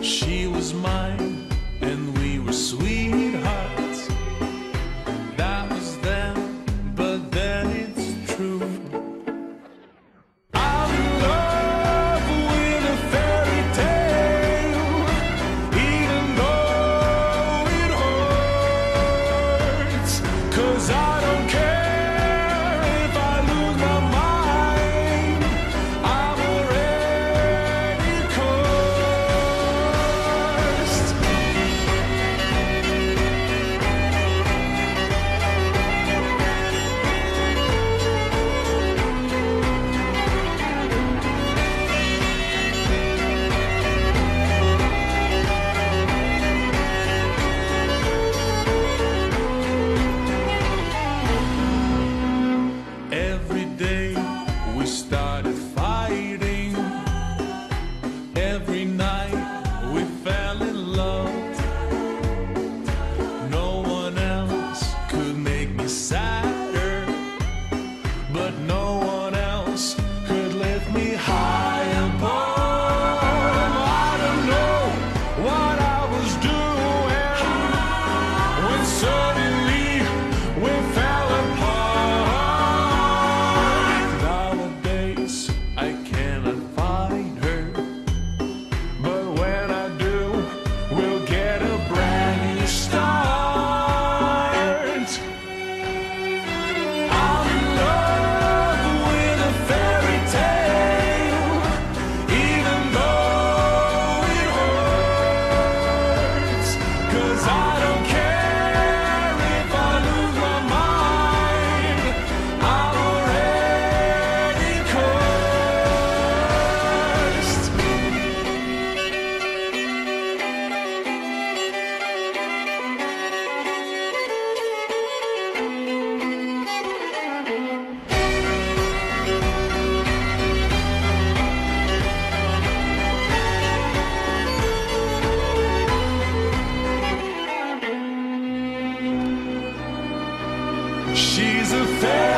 She was mine, and we were sweethearts. That was then, but then it's true. I'm in love with a fairy tale, even though it hurts. Cause I make me sadder. But no one else could lift me high above. I don't know what I was doing when suddenly. She's a fairy.